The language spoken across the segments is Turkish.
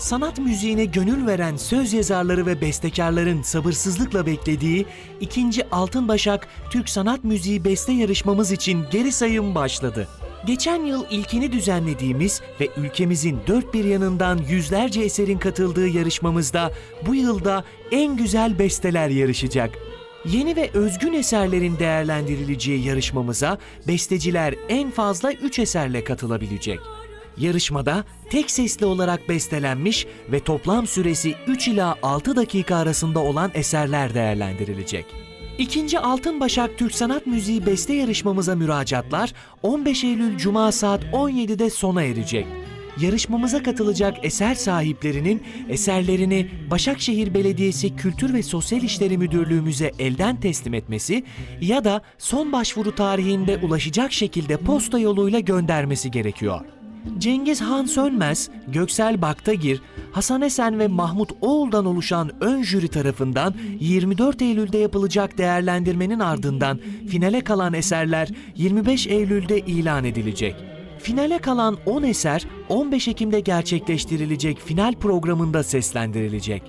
Sanat müziğine gönül veren söz yazarları ve bestekarların sabırsızlıkla beklediği ikinci Altın Başak Türk Sanat Müziği Beste Yarışmamız için geri sayım başladı. Geçen yıl ilkini düzenlediğimiz ve ülkemizin dört bir yanından yüzlerce eserin katıldığı yarışmamızda bu yılda en güzel besteler yarışacak. Yeni ve özgün eserlerin değerlendirileceği yarışmamıza besteciler en fazla 3 eserle katılabilecek. Yarışmada tek sesli olarak bestelenmiş ve toplam süresi 3 ila 6 dakika arasında olan eserler değerlendirilecek. İkinci Altın Başak Türk Sanat Müziği Beste Yarışmamıza müracaatlar 15 Eylül Cuma saat 17'de sona erecek. Yarışmamıza katılacak eser sahiplerinin eserlerini Başakşehir Belediyesi Kültür ve Sosyal İşleri Müdürlüğümüze elden teslim etmesi ya da son başvuru tarihinde ulaşacak şekilde posta yoluyla göndermesi gerekiyor. Cengiz Han Sönmez, Göksel Baktagir, Hasan Esen ve Mahmut Oğul'dan oluşan ön jüri tarafından 24 Eylül'de yapılacak değerlendirmenin ardından finale kalan eserler 25 Eylül'de ilan edilecek. Finale kalan 10 eser 15 Ekim'de gerçekleştirilecek final programında seslendirilecek.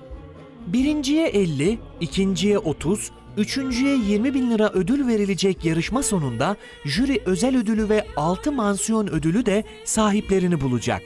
Birinciye 50, ikinciye 30, üçüncüye 20 bin lira ödül verilecek yarışma sonunda jüri özel ödülü ve 6 mansiyon ödülü de sahiplerini bulacak.